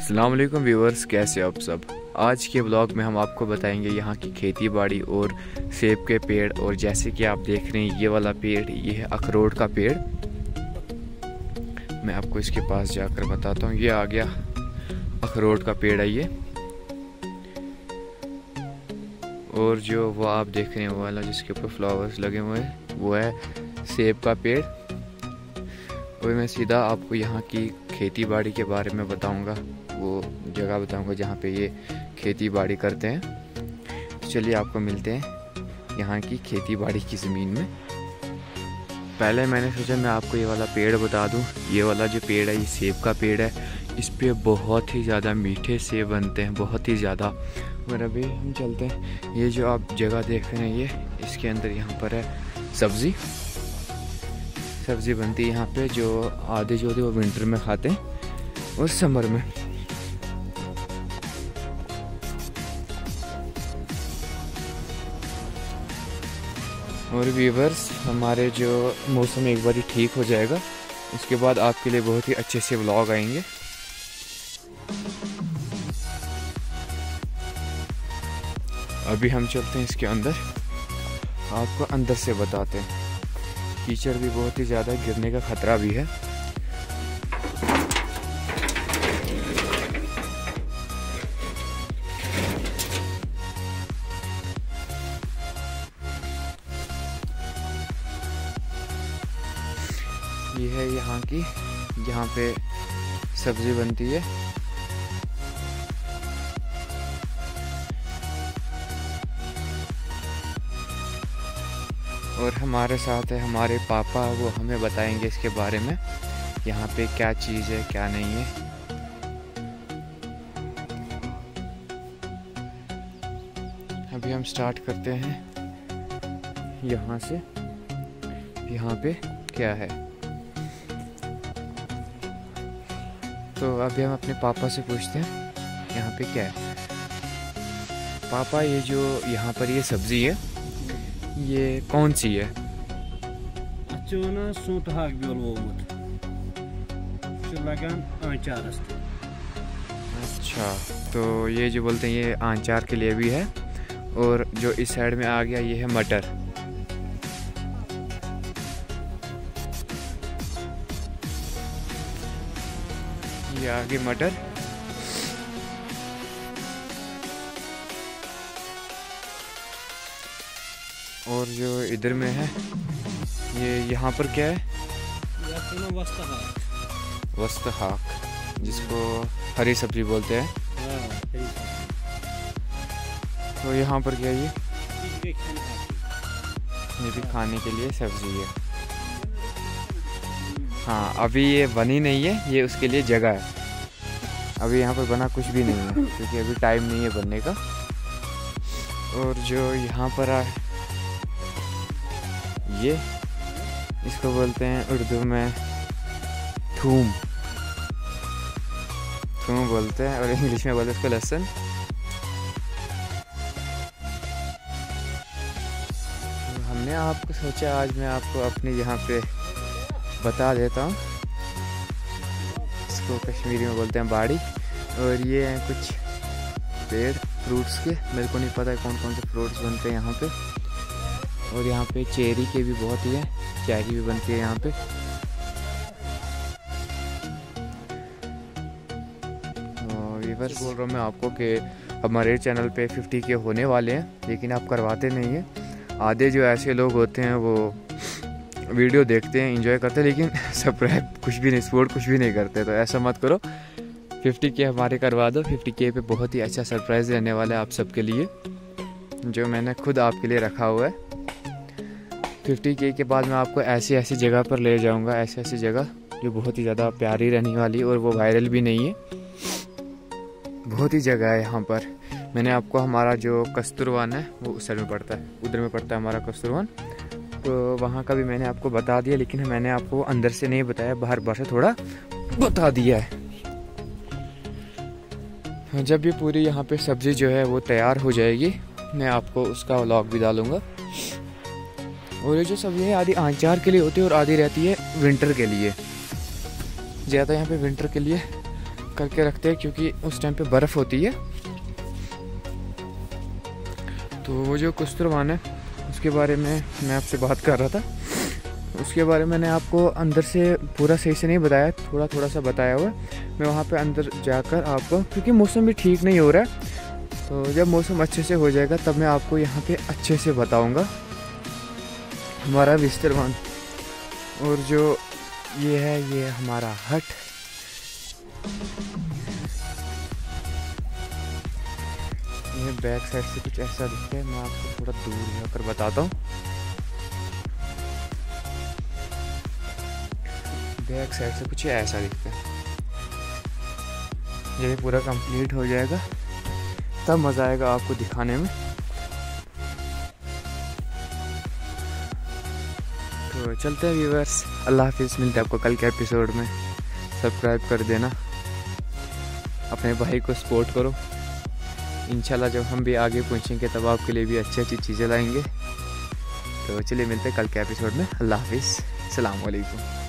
Aslam viewers कैसे आप सब? आज के ब्लॉग में हम आपको बताएँगे यहाँ की खेती बाड़ी और सेब के पेड़ और जैसे कि आप देख रहे हैं, ये वाला पेड़, ये है अखरोट का पेड़। मैं आपको इसके पास जाकर बताता हूँ, ये आ गया अखरोट का पेड़ है ये। और जो वो आप देख रहे हैं, वो वाला जिसके ऊपर फ्लावर्स लगे हुए हैं, वो है सेब का पेड़। और मैं सीधा आपको यहाँ की खेती बाड़ी के बारे में बताऊँगा। वो जगह बताऊँगा जहाँ पे ये खेती बाड़ी करते हैं। चलिए आपको मिलते हैं यहाँ की खेती बाड़ी की ज़मीन में। पहले मैंने सोचा मैं आपको ये वाला पेड़ बता दूँ। ये वाला जो पेड़ है, ये सेब का पेड़ है। इस पर बहुत ही ज़्यादा मीठे सेब बनते हैं, बहुत ही ज़्यादा। और अभी हम चलते हैं। ये जो आप जगह देख रहे हैं, ये इसके अंदर यहाँ पर है सब्ज़ी। सब्ज़ी बनती है यहाँ पे जो आधे जो होते वो विंटर में खाते हैं, और समर में। और व्यूवर्स हमारे जो मौसम एक बार ठीक हो जाएगा। उसके बाद आपके लिए बहुत ही अच्छे से व्लॉग आएँगे। अभी हम चलते हैं इसके अंदर। आपको अंदर से बताते हैं। कीचड़ भी बहुत ही ज़्यादा गिरने का खतरा भी है। ये है यहाँ की, जहाँ पे सब्ज़ी बनती है। और हमारे साथ है हमारे पापा, वो हमें बताएँगे इसके बारे में, यहाँ पे क्या चीज़ है, क्या नहीं है। अभी हम स्टार्ट करते हैं। यहाँ से, यहाँ पे क्या है। तो अभी हम अपने पापा से पूछते हैं यहाँ पे क्या है? पापा ये जो यहाँ पर ये सब्ज़ी है ये कौन सी है? सूट हाक बेल वोमुत लगान आचारस अच्छा तो ये जो बोलते हैं ये आंचार के लिए भी है और जो इस साइड में आ गया ये है मटर। ये आगे मटर। और जो इधर में है, ये यहाँ पर क्या है? वस्त हाक, जिसको हरी सब्ज़ी बोलते हैं। तो यहाँ पर क्या ये? ये भी खाने के लिए सब्ज़ी है। हाँ अभी ये बनी नहीं है ये उसके लिए जगह है। अभी यहाँ पर बना कुछ भी नहीं है क्योंकि अभी टाइम नहीं है बनने का। और जो यहाँ पर आ ये इसको बोलते हैं उर्दू में थूम। थूम बोलते हैं और इंग्लिश में बोलते हैं इसको लहसुन। हमने आपको सोचा आज मैं आपको अपने यहाँ पे बता देता हूँ। इसको कश्मीरी में बोलते हैं बाड़ी। और ये हैं कुछ पेड़ फ्रूट्स के। मेरे को नहीं पता कौन कौन से फ्रूट्स बनते हैं यहाँ पे। और यहाँ पे चेरी के भी बहुत ही है। चेरी भी बनती है यहाँ पे। वीवर्स बोल रहा हूँ मैं आपको कि हमारे चैनल पे 50 के होने वाले हैं, लेकिन आप करवाते नहीं हैं। आधे जो ऐसे लोग होते हैं वो वीडियो देखते हैं इंजॉय करते हैं, लेकिन सब्सक्राइब कुछ भी नहीं सपोर्ट कुछ भी नहीं करते तो ऐसा मत करो। 50 के हमारे करवा दो 50 के पे बहुत ही अच्छा सरप्राइज़ रहने वाला है आप सबके लिए, जो मैंने खुद आपके लिए रखा हुआ है। फिफ्टी के के बाद मैं आपको ऐसी ऐसी जगह पर ले जाऊँगा, ऐसी ऐसी जगह जो बहुत ही ज़्यादा प्यारी रहने वाली और वो वायरल भी नहीं है। बहुत ही जगह है यहाँ पर। मैंने आपको हमारा जो कस्तूरवान है, वो उस साइड में पड़ता है, उधर में पड़ता है हमारा कस्तूरवान। तो वहाँ का भी मैंने आपको बता दिया, लेकिन मैंने आपको अंदर से नहीं बताया, बाहर बाहर से थोड़ा बता दिया है। जब भी पूरी यहाँ पे सब्ज़ी जो है वो तैयार हो जाएगी, मैं आपको उसका व्लॉग भी डालूँगा। और ये जो सब्ज़ी है आधी आंचार के लिए होती है और आधी रहती है विंटर के लिए। ज़्यादा यहाँ पे विंटर के लिए करके रखते हैं, क्योंकि उस टाइम पे बर्फ़ होती है। तो वो जो कुस्तरवान है उसके बारे में मैं आपसे बात कर रहा था। उसके बारे में मैंने आपको अंदर से पूरा सही से नहीं बताया थोड़ा थोड़ा सा बताया हुआ मैं वहाँ पे अंदर जाकर आपको, क्योंकि मौसम भी ठीक नहीं हो रहा है तो जब मौसम अच्छे से हो जाएगा, तब मैं आपको यहाँ पे अच्छे से बताऊँगा। हमारा विस्तरवान और जो ये है, ये हमारा हट। ये बैक साइड से कुछ ऐसा दिखता है, मैं आपको थोड़ा दूर जाकर बताता हूँ। बैक साइड से कुछ ऐसा दिखता है। जब ये पूरा कंप्लीट हो जाएगा, तब मज़ा आएगा आपको दिखाने में। तो चलते हैं व्यूवर्स अल्लाह हाफिज़, मिलते हैं आपको कल के एपिसोड में। सब्सक्राइब कर देना। अपने भाई को सपोर्ट करो। इंशाल्लाह जब हम भी आगे पहुँचेंगे तब आपके लिए भी अच्छी अच्छी चीज़ें लाएँगे। तो चलिए मिलते हैं कल के एपिसोड में। अल्लाह हाफिज़। अलैक्म।